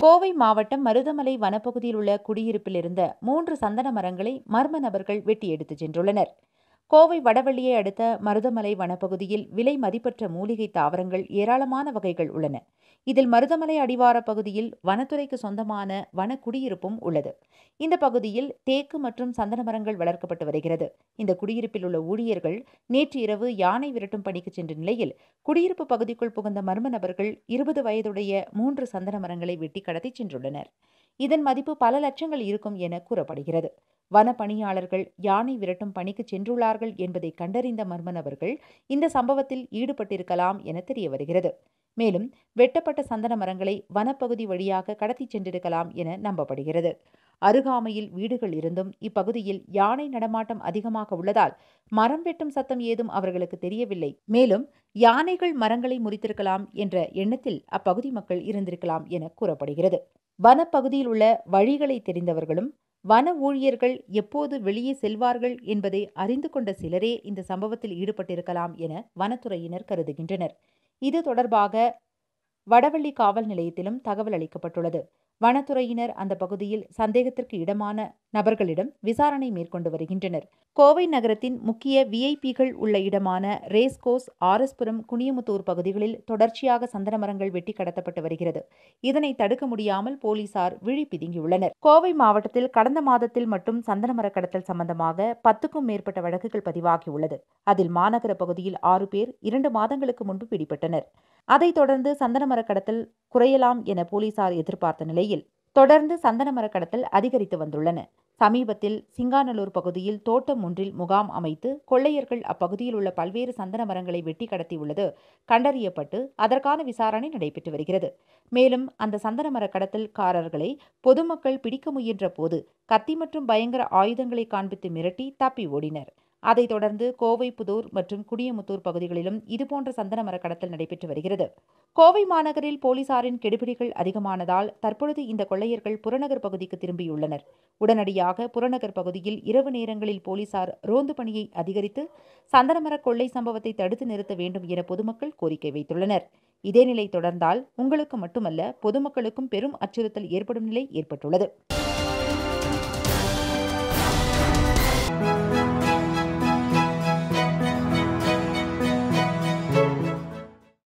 கோவை மாவட்டம் மருதமலை வனப்பகுதியில் உள்ள குடியிருப்பில் இருந்த மூன்று சந்தன மரங்களை மர்ம நபர்கள் வெட்டி எடுத்துச் சென்றுள்ளனர். கோவை வடவள்ளியை அடுத்த மருதமலை வனப்பகுதியில் விலை மதிப்பற்ற மூலிகை தாவரங்கள் ஏராளமான வகைகள் உள்ளன. இதில் மருதமலை அடிவார பகுதியில் வனத்துறைக்கு சொந்தமான வன குடியிருப்பும் உள்ளது. இந்த பகுதியில் தேக்கு மற்றும் சந்தன மரங்கள் வளர்க்கப்பட்டு வருகிறது. இந்த குடியிருப்பில் உள்ள ஊழியர்கள் நேற்று இரவு யானை விரட்டும் பணிக்கு சென்ற நிலையில் குடியிருப்பு பகுதிக்குள் புகுந்த மர்ம நபர்கள் இருபது வயதுடைய மூன்று சந்தன மரங்களை வெட்டி கடத்திச் சென்றுள்ளனர். இதன் மதிப்பு பல லட்சங்கள் இருக்கும் என கூறப்படுகிறது. வன பணியாளர்கள் யானை விரட்டும் பணிக்கு சென்றுள்ளார்கள் என்பதை கண்டறிந்த மர்மநபர்கள் இந்த சம்பவத்தில் ஈடுபட்டிருக்கலாம் என தெரிய வருகிறது. மேலும் வெட்டப்பட்ட சந்தன மரங்களை வனப்பகுதி வழியாக கடத்தி சென்றிருக்கலாம் என நம்பப்படுகிறது. அருகாமையில் வீடுகள் இருந்தும் இப்பகுதியில் யானை நடமாட்டம் அதிகமாக உள்ளதால் மரம் வெட்டும் சத்தம் ஏதும் அவர்களுக்கு தெரியவில்லை. மேலும் யானைகள் மரங்களை முறித்திருக்கலாம் என்ற எண்ணத்தில் அப்பகுதி மக்கள் இருந்திருக்கலாம் என கூறப்படுகிறது. வனப்பகுதியில் உள்ள வழிகளை தெரிந்தவர்களும் வன ஊழியர்கள் எப்போது வெளியே செல்வார்கள் என்பதை அறிந்து கொண்ட சிலரே இந்த சம்பவத்தில் ஈடுபட்டிருக்கலாம் என வனத்துறையினர் கருதுகின்றனர். இது தொடர்பாக வடவள்ளி காவல் நிலையத்திலும் தகவல் அளிக்கப்பட்டுள்ளது. வனத்துறையினர் அந்த பகுதியில் சந்தேகத்திற்கு இடமான நபர்களிடம் விசாரணை மேற்கொண்டு வருகின்றனர். கோவை நகரத்தின் முக்கிய விஐபிகள் உள்ள இடமான ரேஸ்கோஸ் ஆரஸ்புரம் குனியமுத்தூர் பகுதிகளில் தொடர்ச்சியாக சந்தன மரங்கள் வெட்டி கடத்தப்பட்டு வருகிறது. இதனை தடுக்க முடியாமல் போலீசார் விழி பிதுங்கியுள்ளனர். கோவை மாவட்டத்தில் கடந்த மாதத்தில் மட்டும் சந்தன மர கடத்தல் சம்பந்தமாக பத்துக்கும் மேற்பட்ட வழக்குகள் பதிவாகியுள்ளது. அதில் மாநகர பகுதியில் ஆறு பேர் இரண்டு மாதங்களுக்கு முன்பு பிடிபட்டனர். அதைத் தொடர்ந்து சந்தன குறையலாம் என போலீசார் எதிர்பார்த்த நிலையில் தொடர்ந்து சந்தன கடத்தல் அதிகரித்து வந்துள்ளன. சமீபத்தில் சிங்காநல்லூர் பகுதியில் தோட்டம் ஒன்றில் முகாம் அமைத்து கொள்ளையர்கள் அப்பகுதியில் உள்ள பல்வேறு சந்தன மரங்களை வெட்டி கடத்தியுள்ளது கண்டறியப்பட்டு அதற்கான விசாரணை நடைபெற்று வருகிறது. மேலும் அந்த சந்தன மர கடத்தல்காரர்களை பொதுமக்கள் பிடிக்க முயன்ற போது கத்தி மற்றும் பயங்கர ஆயுதங்களை காண்பித்து மிரட்டி தப்பி ஓடினர். அதைத் தொடர்ந்து கோவை புதூர் மற்றும் குடியமுத்தூர் பகுதிகளிலும் இதுபோன்ற சந்தன மர கடத்தல் நடைபெற்று வருகிறது. கோவை மாநகரில் போலீசாரின் கெடுபிடிகள் அதிகமானதால் தற்பொழுது இந்த கொள்ளையர்கள் புறநகர் பகுதிக்கு திரும்பியுள்ளனர். உடனடியாக புறநகர் பகுதியில் இரவு நேரங்களில் போலீசார் ரோந்து பணியை அதிகரித்து சந்தனமர கொள்ளை சம்பவத்தை தடுத்து நிறுத்த வேண்டும் என பொதுமக்கள் கோரிக்கை வைத்துள்ளனர். இதே நிலை தொடர்ந்தால் உங்களுக்கு மட்டுமல்ல பொதுமக்களுக்கும் பெரும் அச்சுறுத்தல் ஏற்படும் நிலை ஏற்பட்டுள்ளது.